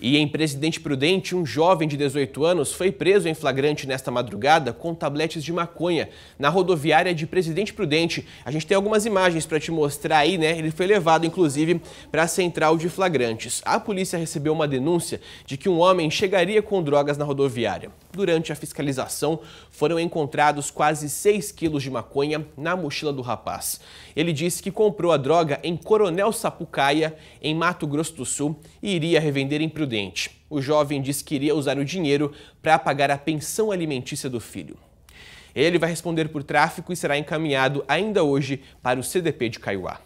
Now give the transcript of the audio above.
E em Presidente Prudente, um jovem de 18 anos foi preso em flagrante nesta madrugada com tabletes de maconha na rodoviária de Presidente Prudente. A gente tem algumas imagens para te mostrar aí, né? Ele foi levado, inclusive, para a central de flagrantes. A polícia recebeu uma denúncia de que um homem chegaria com drogas na rodoviária. Durante a fiscalização, foram encontrados quase 6 quilos de maconha na mochila do rapaz. Ele disse que comprou a droga em Coronel Sapucaia, em Mato Grosso do Sul, e iria revender em Prudente O jovem disse que iria usar o dinheiro para pagar a pensão alimentícia do filho. Ele vai responder por tráfico e será encaminhado ainda hoje para o CDP de Caiuá.